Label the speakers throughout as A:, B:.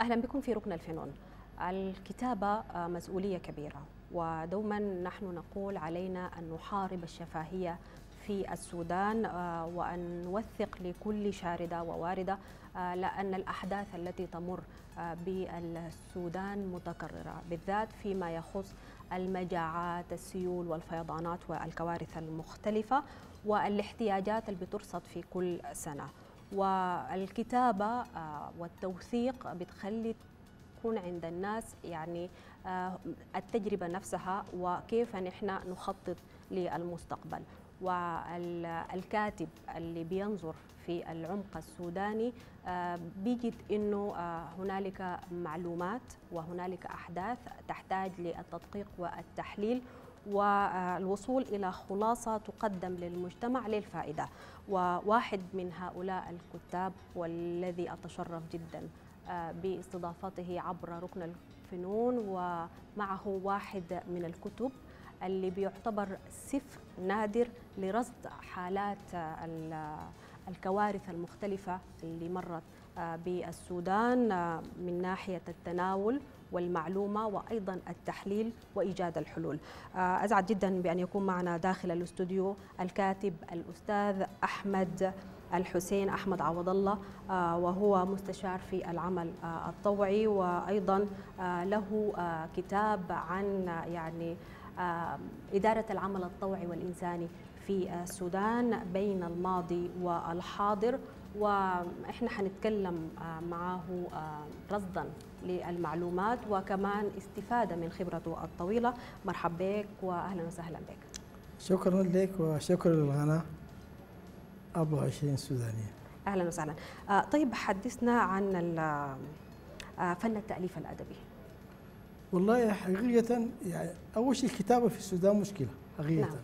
A: أهلا بكم في ركن الفنون. الكتابة مسؤولية كبيرة ودوما نحن نقول علينا أن نحارب الشفاهية في السودان وأن نوثق لكل شاردة وواردة لأن الأحداث التي تمر بالسودان متكررة بالذات فيما يخص المجاعات السيول والفيضانات والكوارث المختلفة والاحتياجات اللي بترصد في كل سنة. والكتابة والتوثيق بتخلي تكون عند الناس يعني التجربة نفسها وكيف نحن نخطط للمستقبل. والكاتب اللي بينظر في العمق السوداني بيجد إنه هنالك معلومات وهنالك أحداث تحتاج للتدقيق والتحليل والوصول إلى خلاصة تقدم للمجتمع للفائدة وواحد من هؤلاء الكتاب والذي أتشرف جدا باستضافته عبر ركن الفنون ومعه واحد من الكتب اللي بيعتبر سفر نادر لرصد حالات الكوارث المختلفة اللي مرت بالسودان من ناحية التناول. والمعلومة وأيضا التحليل وإيجاد الحلول. أسعد جدا بأن يكون معنا داخل الاستوديو الكاتب الأستاذ أحمد الحسين أحمد عوض الله وهو مستشار في العمل الطوعي وأيضا له كتاب عن يعني إدارة العمل الطوعي والإنساني. في السودان بين الماضي والحاضر وإحنا حنتكلم معه رصدا للمعلومات وكمان استفادة من خبرته الطويلة. مرحب بك واهلا وسهلا بك.
B: شكرا لك وشكرا للغناء 24 سودانية.
A: أهلا وسهلا. طيب حدثنا عن فن التأليف الأدبي.
B: والله حقيقة يعني أول شيء الكتابة في السودان مشكلة حقيقة. نعم.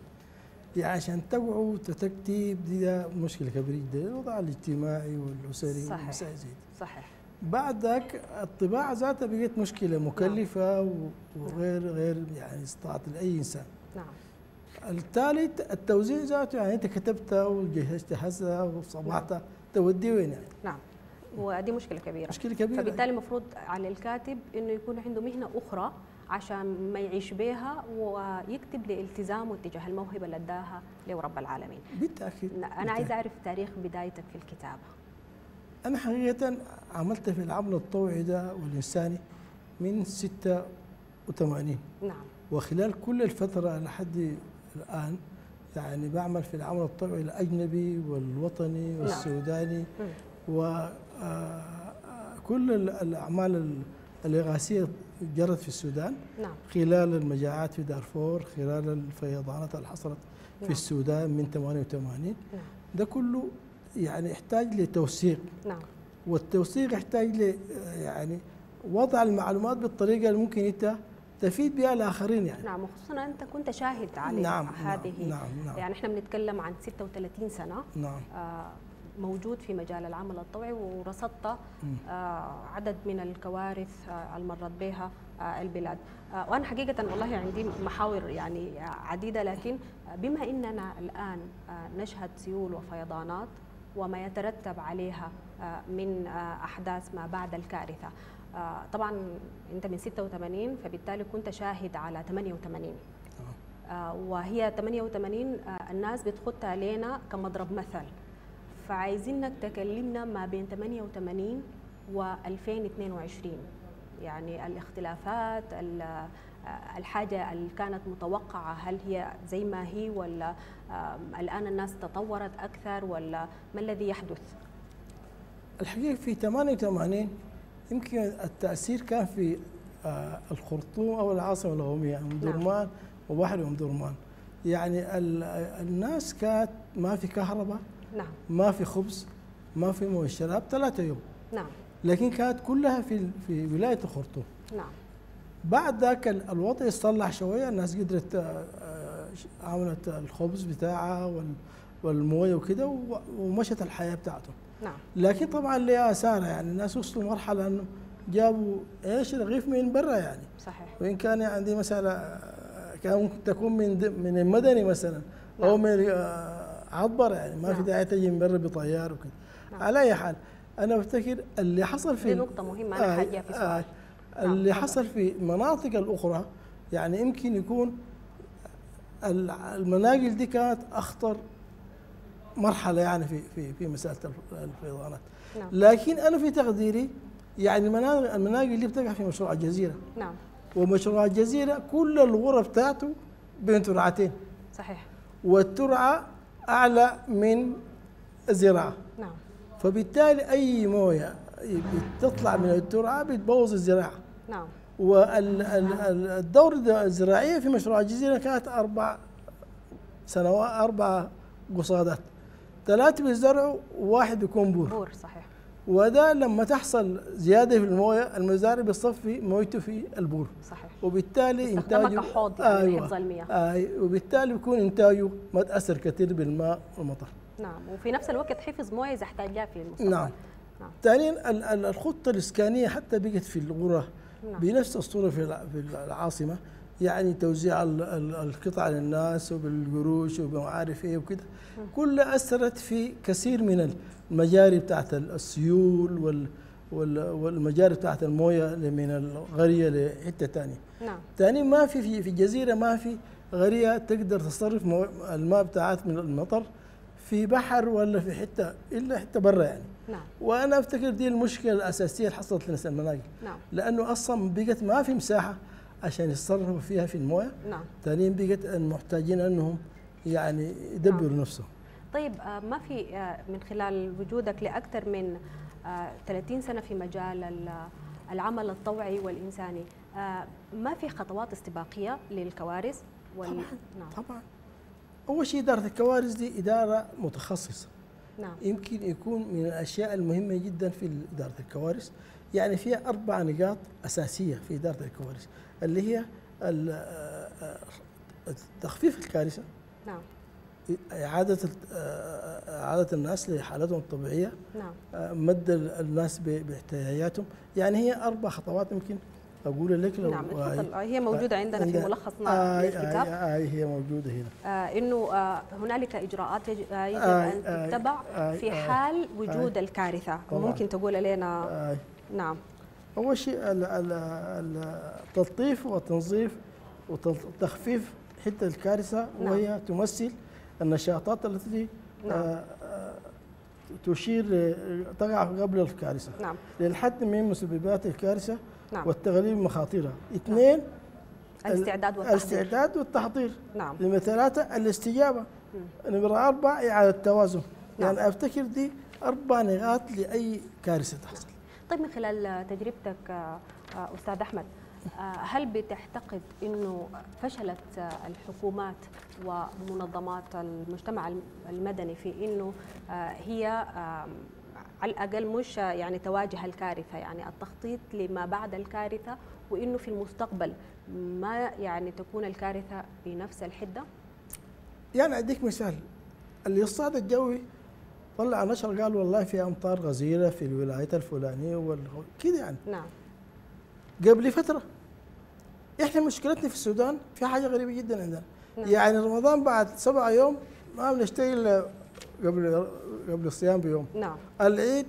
B: يعني عشان تقعوا تكتب دي مشكلة كبيرة جدا الوضع الاجتماعي والأسري
A: صحيح
B: والمسائل زي
A: صحيح.
B: بعد ذاك الطباعة ذاتها بقت مشكلة مكلفة نعم. وغير غير يعني استطاعت لأي إنسان.
A: نعم.
B: الثالث التوزيع ذاته يعني أنت كتبتها وجهزت هسه وصبعتها تودي وين يعني؟
A: نعم. ودي مشكلة كبيرة.
B: مشكلة كبيرة.
A: فبالتالي المفروض على الكاتب إنه يكون عنده مهنة أخرى عشان ما يعيش بها ويكتب لالتزامه تجاه الموهبة اللي اداها له رب العالمين.
B: بالتأكيد
A: أنا عايز أعرف تاريخ بدايتك في الكتابة.
B: أنا حقيقة عملت في العمل الطوعي ده والإنساني من 86
A: نعم
B: وخلال كل الفترة لحد الآن يعني بعمل في العمل الطوعي الأجنبي والوطني والسوداني نعم. وكل الأعمال الإغاثية جرت في السودان
A: نعم.
B: خلال المجاعات في دارفور خلال الفيضانات اللي حصلت نعم. في السودان من 88
A: نعم.
B: ده كله يعني يحتاج لتوثيق
A: نعم.
B: والتوثيق يحتاج ل يعني وضع المعلومات بالطريقة اللي ممكن انت تفيد بها الآخرين يعني
A: نعم وخصوصا أنت كنت شاهد على
B: نعم
A: هذه
B: نعم نعم
A: يعني إحنا بنتكلم عن 36 سنة
B: نعم
A: آه موجود في مجال العمل الطوعي ورصدت آه عدد من الكوارث آه المرت بها آه البلاد. وأنا حقيقة والله عندي محاور يعني عديدة لكن بما إننا الآن نشهد سيول وفيضانات وما يترتب عليها من أحداث ما بعد الكارثة. طبعا أنت من 86 فبالتالي كنت شاهد على 88 وهي 88 الناس بتخطها علينا كمضرب مثل. فعايزينك تكلمنا ما بين 88 و 2022 يعني الاختلافات الحاجة اللي كانت متوقعة هل هي زي ما هي ولا الآن الناس تطورت أكثر ولا ما الذي يحدث؟
B: الحقيقة في 88 يمكن التأثير كان في الخرطوم أو العاصمة القومية أم درمان وبحر أم درمان. يعني الناس كانت ما في كهرباء
A: نعم.
B: ما في خبز ما في مويه شراب ثلاثة يوم.
A: نعم.
B: لكن كانت كلها في في ولاية الخرطوم.
A: نعم.
B: بعد ذاك الوضع يصلح شوية الناس قدرت عملت الخبز بتاعها والموية وكده ومشت الحياة بتاعتهم.
A: نعم.
B: لكن طبعا لها اثارها يعني. الناس وصلوا مرحلة إنه جابوا إيش؟ رغيف من برا يعني.
A: صحيح.
B: وإن كان يعني مثلا كان ممكن تكون من من المدني مثلا أو من عبر يعني ما في
A: نعم.
B: داعي تجي من برا بطيار وكده
A: نعم.
B: على أي حال أنا بفتكر اللي حصل في
A: دي نقطة مهمة أنا حاجة في سؤال. نعم،
B: اللي. حصل في المناطق الأخرى يعني يمكن يكون ال- المناقل دي كانت أخطر مرحلة يعني في في في مسألة الف- الفيضانات.
A: نعم.
B: لكن أنا في تقديري يعني المناقل دي بتقع في مشروع الجزيرة.
A: نعم.
B: ومشروع الجزيرة كل الغرف بتاعته بين ترعتين.
A: صحيح.
B: والترعة أعلى من الزراعه
A: نعم.
B: فبالتالي أي موية بتطلع من الترعه بتبوظ الزراعة.
A: نعم.
B: والدورة الزراعية في مشروع الجزيرة كانت أربع سنوات أربع قصادات. ثلاثة بيزرعوا وواحد بيكون بور
A: بور صحيح.
B: وده لما تحصل زيادة في الموية المزارع بيصفي مويته في البور
A: صحيح.
B: وبالتالي إنتاجه
A: كحوض يعني
B: أيوة.
A: لحفظ المياه.
B: آه وبالتالي بيكون إنتاجه ما تأثر كثير بالماء والمطر.
A: نعم. وفي نفس الوقت حفظ موية إذا احتاجها في المستقبل.
B: نعم.
A: نعم.
B: ثانيا ال- ال- الخطة الإسكانية حتى بقت في القرى
A: نعم.
B: بنفس الصورة في الع- في العاصمة. يعني توزيع ال- ال- القطع للناس وبالقروش وما عارف إيه وكده. كلها أثرت في كثير من المجاري بتاعت ال- السيول وال وال- والمجاري بتاعت الموية من القرية لحتة تانية.
A: نعم.
B: تاني ما في في في الجزيرة ما في قرية تقدر تصرف الماء بتاعت من المطر في بحر ولا في حتة إلا حتة برا يعني.
A: نعم.
B: وأنا أفتكر دي المشكلة الأساسية اللي حصلت لناس المناقل
A: نعم.
B: لأنه أصلا بقت ما في مساحة عشان يتصرفوا فيها في المويه.
A: نعم.
B: ثانيا بقت محتاجين انهم يعني يدبروا
A: نعم.
B: نفسهم.
A: طيب آه، ما في آه، من خلال وجودك لأكثر من آه، 30 سنة في مجال ال- العمل الطوعي والإنساني آه، ما في خطوات استباقية للكوارث وال...
B: طبعاً.
A: نعم.
B: طبعا. أول شيء إدارة الكوارث دي إدارة متخصصة.
A: نعم.
B: يمكن يكون من الأشياء المهمة جدا في إدارة الكوارث. يعني فيها أربع نقاط أساسية في إدارة الكوارث اللي هي آه، آه، تخفيف الكارثة
A: نعم.
B: إعادة آه، إعادة الناس لحالتهم الطبيعية
A: نعم.
B: آه، مد ال- الناس باحتياجاتهم. يعني هي أربع خطوات يمكن أقول لك لو
A: نعم
B: آه،
A: تفضل هي موجودة عندنا في ملخصنا
B: آه
A: للكتاب
B: آه آه هي موجودة هنا.
A: آه إنه آه هنالك آه يجب
B: آه،
A: أن
B: آه،
A: تتبع
B: آه،
A: في
B: آه،
A: حال وجود الكارثة.
B: طبعاً.
A: ممكن تقول لنا
B: آه.
A: نعم.
B: أول شيء ال- ال- ال- التلطيف والتنظيف وتخفيف حتة الكارثة
A: نعم.
B: وهي تمثل النشاطات التي
A: نعم.
B: آه، آه، تشير ل- تقع قبل الكارثة.
A: نعم.
B: للحد من مسببات الكارثة
A: نعم.
B: والتغليب مخاطرها. اثنين
A: الاستعداد والتحضير.
B: الاستعداد والتحضير.
A: نعم.
B: نمرة ثلاثة الاستجابة. نمرة أربعة إعادة التوازن.
A: نعم.
B: يعني أفتكر دي أربع نقاط لأي كارثة تحصل.
A: طيب من خلال تجربتك أستاذ أحمد هل بتعتقد إنه فشلت الحكومات ومنظمات المجتمع الم- المدني في إنه هي على الأقل مش يعني تواجه الكارثة يعني التخطيط لما بعد الكارثة وإنه في المستقبل ما يعني تكون الكارثة بنفس الحدة؟
B: يعني أديك مثال الإرصاد الجوي طلع نشر قال والله في أمطار غزيرة في الولاية الفلانية وال... كده يعني.
A: نعم.
B: قبل فترة. إحنا مشكلتنا في السودان في حاجة غريبة جدا عندنا.
A: نعم.
B: يعني رمضان بعد سبعة يوم ما بنشتري إلا قبل قبل الصيام بيوم.
A: نعم.
B: العيد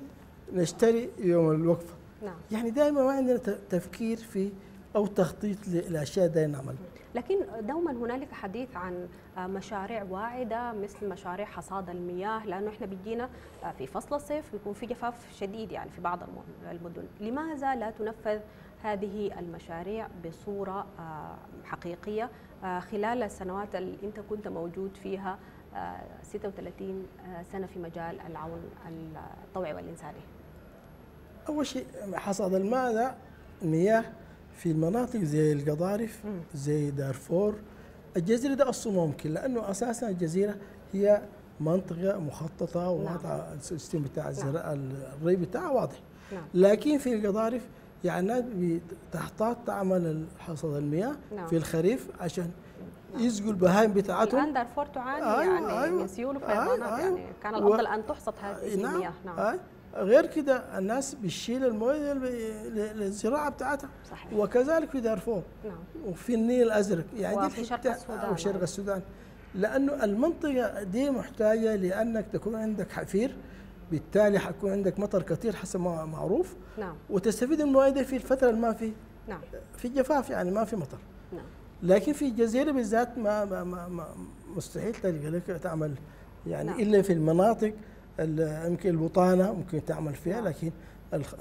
B: نشتري يوم الوقفة.
A: نعم.
B: يعني دائما ما عندنا تفكير في أو تخطيط للاشياء دي نعمل
A: لكن دوما هنالك حديث عن مشاريع واعدة مثل مشاريع حصاد المياه لأنه إحنا بيجينا في فصل الصيف بيكون في جفاف شديد يعني في بعض الم- المدن، لماذا لا تنفذ هذه المشاريع بصورة آه، حقيقية آه، خلال السنوات اللي أنت كنت موجود فيها آه، 36 آه، سنة في مجال العون الطوعي والإنساني؟
B: أول شيء حصاد الماء في المناطق زي القضارف. زي دارفور الجزيرة ده أصلا ممكن لأنه أساسا الجزيرة هي منطقة مخططة وواضحة السيستم بتاع الزراعة الري بتاعها واضح
A: نعم
B: لكن في القضارف يعني الناس تحتاط تعمل حصاد المياه
A: نعم.
B: في الخريف عشان يسقوا البهائم بتاعتهم
A: الان دارفور تعاني
B: أيوة،
A: يعني
B: أيوة.
A: من سيول وفيضانات
B: أيوة.
A: يعني كان
B: و-
A: الأفضل أن تحصد هذه
B: نعم
A: المياه نعم
B: آه. غير كده الناس بتشيل المويه لل- لل- للزراعة بتاعتها.
A: صحيح.
B: وكذلك في دارفور.
A: نعم.
B: وفي النيل الأزرق. يعني دي
A: وفي شرق السودان
B: وشرق
A: أيضا.
B: السودان. لأنه المنطقة دي محتاجة لأنك تكون عندك حفير. بالتالي حيكون عندك مطر كثير حسب ما معروف.
A: نعم.
B: وتستفيد من المويه دي في الفترة اللي ما في
A: نعم.
B: في جفاف يعني ما في مطر.
A: نعم.
B: لكن في الجزيرة بالذات ما, ما, ما, ما مستحيل تلقى لك تعمل يعني
A: نعم.
B: إلا في المناطق ال- يمكن البطانة ممكن تعمل فيها
A: نعم.
B: لكن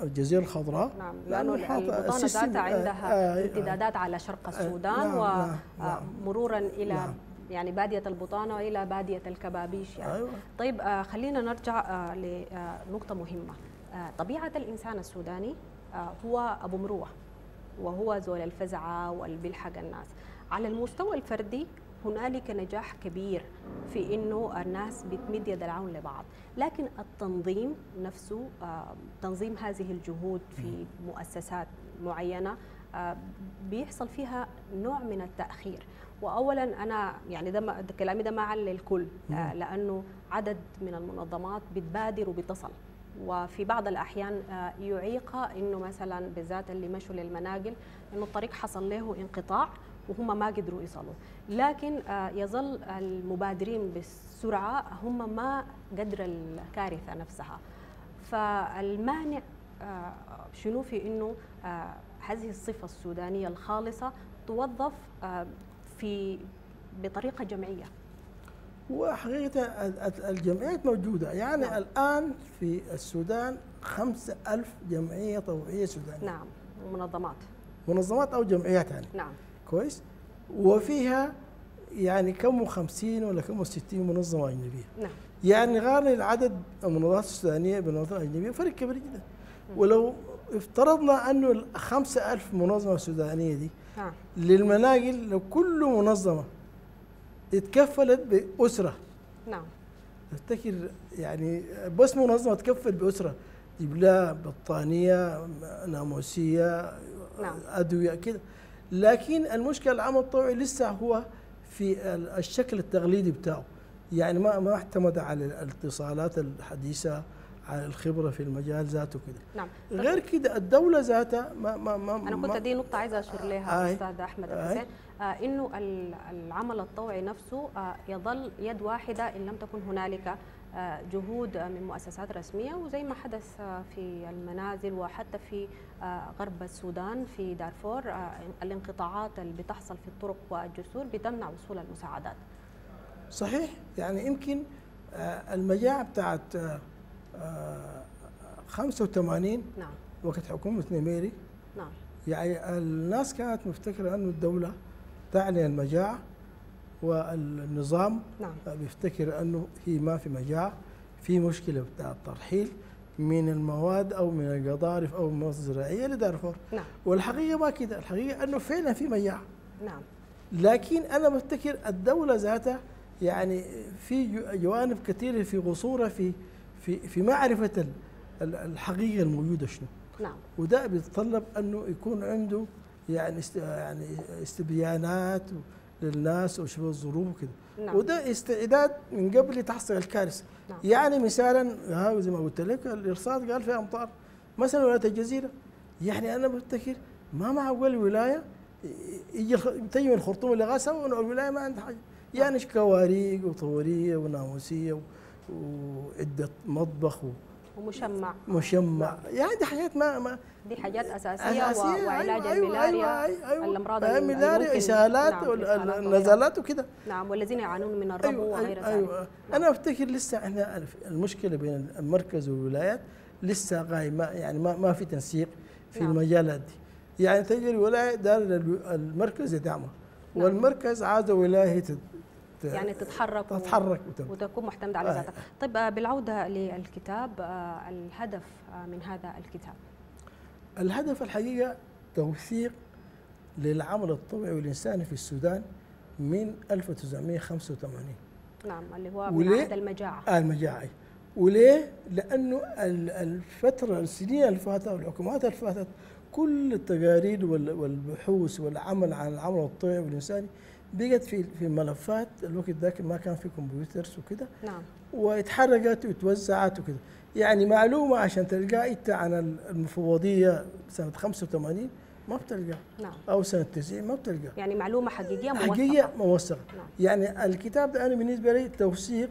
B: الجزيرة الخضراء
A: نعم
B: لأنه
A: لأنه
B: السيستم-
A: ذاتها
B: آه،
A: عندها
B: آه،
A: امتدادات على شرق السودان
B: نعم، نعم، نعم.
A: ومرورا إلى
B: نعم.
A: يعني بادية البطانة وإلى بادية الكبابيش يعني
B: أيوه
A: طيب آه، خلينا نرجع آه، لنقطة مهمة آه، طبيعة الإنسان السوداني آه، هو أبو مروة وهو زول الفزعة والبلحق الناس على المستوى الفردي هنالك نجاح كبير في إنه الناس بتمد يد العون لبعض. لكن التنظيم نفسه آه، تنظيم هذه الجهود في مؤسسات معينة آه، بيحصل فيها نوع من التأخير. واولا أنا يعني ده كلامي ده ما على الكل آه، لأنه عدد من المنظمات بتبادر وبتصل. وفي بعض الأحيان آه، يعيق إنه مثلا بالذات اللي مشوا للمناقل إنه الطريق حصل له انقطاع وهم ما قدروا يصلوا لكن آه، يظل المبادرين بالسرعه هم ما قدر الكارثة نفسها. فالمانع آه، شنو في آه، هذه الصفة السودانية الخالصة توظف في بطريقة جمعية.
B: وحقيقة ال- ال- الجمعيات موجودة. يعني
A: نعم.
B: الآن في السودان خمسة ألف جمعية طوعية سودانية.
A: نعم. منظمات.
B: منظمات أو جمعيات يعني.
A: نعم.
B: كويس. وفيها يعني كم خمسين ولا كم ستين منظمة أجنبية.
A: نعم.
B: يعني غير العدد المنظمات السودانية بالمنظمات الأجنبية فرق كبير جدا. ولو افترضنا أنه الخمسة ألف منظمة سودانية دي
A: نعم.
B: للمناقل لو كل منظمة اتكفلت بأسرة.
A: نعم.
B: تفتكر يعني بس منظمة تكفل بأسرة؟ تجيب لها بطانية ناموسية
A: نعم.
B: أدوية كده. لكن المشكلة العمل الطوعي لسه هو في ال- الشكل التقليدي بتاعه. يعني ما ما اعتمد على الاتصالات الحديثة على الخبرة في المجال ذاته كده
A: نعم
B: غير كده الدولة ذاتها ما ما ما
A: أنا كنت دي نقطة عايزة أشير لها
B: آي.
A: أستاذ
B: أحمد.
A: الحسين آه إنه ال- العمل الطوعي نفسه آه يظل يد واحدة إن لم تكن هنالك آه جهود آه، من مؤسسات رسمية وزي ما حدث آه في المنازل وحتى في آه غرب السودان في دارفور آه الانقطاعات اللي بتحصل في الطرق والجسور بتمنع وصول المساعدات
B: صحيح يعني يمكن آه، المجاعة بتاعت آه، آه، 85
A: نعم.
B: وقت حكومة نميري
A: نعم.
B: يعني الناس كانت مفتكرة أنه الدولة تعني المجاعة والنظام
A: نعم.
B: بيفتكر أنه هي ما في مجاعة في مشكلة بتاع الترحيل من المواد أو من القضارف أو من الزراعية لدارفور
A: نعم.
B: والحقيقة ما كده الحقيقة أنه فعلا في مجاعة.
A: نعم.
B: لكن أنا بفتكر الدولة ذاتها يعني في جو- جوانب كثيرة في قصورها في في في معرفة ال- ال- الحقيقة الموجودة شنو؟
A: نعم.
B: وده بيتطلب أنه يكون عنده يعني است يعني استبيانات للناس وشوف الظروف وكده.
A: نعم.
B: وده استعداد من قبل تحصل الكارثة.
A: نعم.
B: يعني مثالا ها زي ما قلت لك الإرصاد قال في أمطار. مثلا ولاية الجزيرة. يعني أنا بفتكر ما معقول ولاية يجي تجي من الخرطوم اللي غاسه والولايه ما عندها حاجة. يعني كواريق وطوريه وناموسية وعدة مطبخ
A: ومشمع
B: ومشمع يعني دي حاجات ما ما
A: دي حاجات أساسية,
B: أساسية،
A: و- وعلاج
B: أيوة، أيوة،
A: الملاريا
B: أيوة، أيوة.
A: الأمراض
B: آه،
A: اللي
B: ملاريا
A: ممكن-
B: اسهالات
A: نعم،
B: وال-
A: الإسهالات وغيرها.
B: النزلات وكده
A: نعم والذين يعانون من الربو
B: أيوه
A: وغير
B: أيوه,
A: ذلك
B: أيوة. أنا أفتكر لسه إحنا المشكلة بين المركز والولايات لسه قايمه يعني ما ما في تنسيق في
A: نعم.
B: المجالات دي يعني تجي الولايه دار المركز يدعمها
A: نعم.
B: والمركز عاد ولاية
A: يعني تتحرك و-
B: تتحرك وتبدأ.
A: وتكون معتمدة على
B: آه.
A: ذاتها طيب آه، بالعودة للكتاب آه، الهدف آه، من هذا الكتاب
B: الهدف الحقيقة توثيق للعمل الطوعي والإنساني في السودان من 1985
A: نعم اللي هو من
B: وليه؟
A: عهد المجاعة
B: آه المجاعي وليه؟ لأنه ال- الفترة السنين اللي فاتت والحكومات اللي فاتت كل التقارير وال- والبحوث والعمل عن العمل الطوعي والإنساني بقت في في الملفات الوقت ذاك ما كان في كمبيوترز وكده.
A: نعم.
B: واتحرقت وتوزعت وكده. يعني معلومة عشان تلقاها أنت عن المفوضية سنة 85 ما بتلقاها
A: نعم.
B: أو سنة 90 ما بتلقاها
A: يعني معلومة حقيقية موثقة.
B: حقيقة موثقة.
A: نعم.
B: يعني الكتاب ده أنا بالنسبة لي توثيق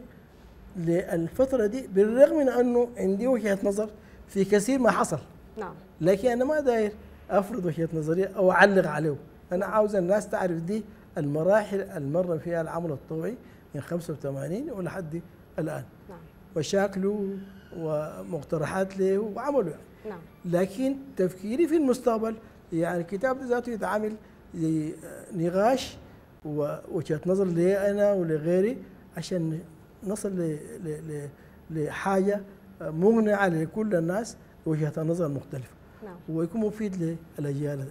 B: للفترة دي بالرغم من أنه عندي وجهة نظر في كثير ما حصل.
A: نعم.
B: لكن أنا ما داير أفرض وجهة نظري أو أعلق عليه. أنا عاوز الناس تعرف دي المراحل المر فيها العمل الطوعي من 85 ولحد الآن.
A: نعم.
B: مشاكله ومقترحات له وعمله. يعني.
A: نعم.
B: لكن تفكيري في المستقبل يعني الكتاب ذاته يتعامل زي نقاش ووجهه نظر لي أنا ولغيري عشان نصل لحاجة مقنعه لكل الناس وجهة النظر المختلفه
A: نعم.
B: ويكون مفيد للأجيال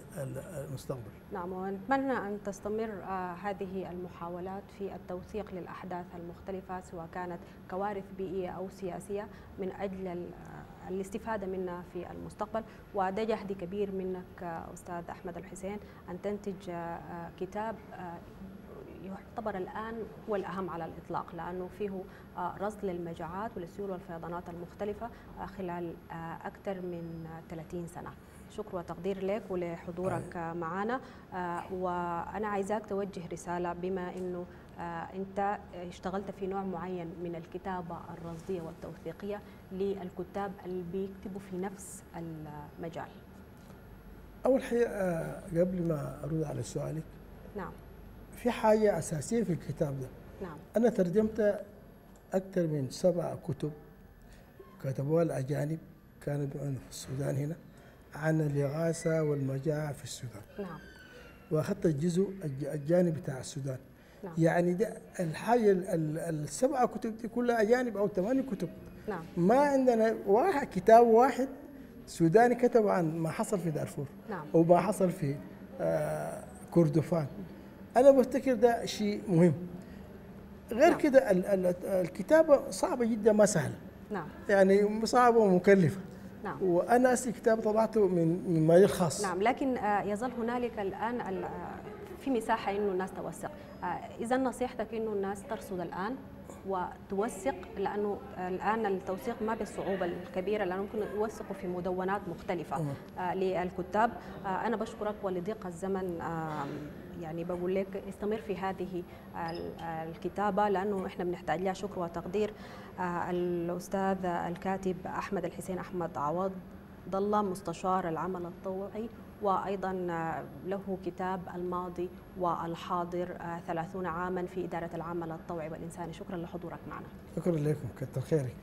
B: المستقبل.
A: نعم ونتمنى أن تستمر آه، هذه المحاولات في التوثيق للأحداث المختلفة سواء كانت كوارث بيئية أو سياسية من أجل آه، الاستفادة منها في المستقبل. وده جهد كبير منك آه، أستاذ أحمد الحسين أن تنتج كتاب يعتبر الآن هو الأهم على الإطلاق لأنه فيه آه، رصد للمجاعات والسيول والفيضانات المختلفة آه، خلال آه، أكثر من آه، 30 سنة. شكر وتقدير لك ولحضورك معنا. وأنا عايزاك توجه رسالة بما أنه أنت اشتغلت في نوع معين من الكتابة الرصدية والتوثيقية للكتاب اللي بيكتبوا في نفس المجال.
B: أول حاجة آه، قبل ما أرد على سؤالك
A: نعم.
B: في حاجة أساسية في الكتاب ده.
A: نعم.
B: أنا ترجمت أكثر من سبع كتب كتبوها الأجانب كانوا في السودان هنا عن الإغاثة والمجاعة في السودان.
A: نعم.
B: وأخذت الجزء الج- الجانب بتاع السودان.
A: نعم.
B: يعني ده الحاجة ال- ال- السبعة كتب دي كلها أجانب أو ثمانية كتب.
A: نعم.
B: ما عندنا واحد كتاب واحد سوداني كتب عن ما حصل في دارفور.
A: نعم.
B: أو ما حصل في آه، كردفان. أنا بفتكر ده شيء مهم. غير
A: نعم.
B: كده ال- ال- الكتابة صعبة جدا ما سهلة.
A: نعم.
B: يعني صعبة ومكلفة.
A: نعم.
B: وأنا أصلي كتاب طبعته من من مجال خاص.
A: نعم لكن آه، يظل هنالك الآن ال- آه، في مساحة إنه الناس توثق. إذا نصيحتك إنه الناس ترصد الآن وتوثق لأنه الآن التوثيق ما بالصعوبة الكبيرة لأنه ممكن يوثقوا في مدونات مختلفة آه، للكتاب. آه، أنا بشكرك ولضيق الزمن آه، يعني بقول لك استمر في هذه ال- الكتابة لأنه إحنا بنحتاج لها شكر وتقدير. آه، الأستاذ الكاتب أحمد الحسين أحمد عوض ضل مستشار العمل الطوعي وأيضا له كتاب الماضي والحاضر آه، 30 عاما في إدارة العمل الطوعي والإنساني. شكرا لحضورك معنا.
B: شكرا لكم كتر خيرك.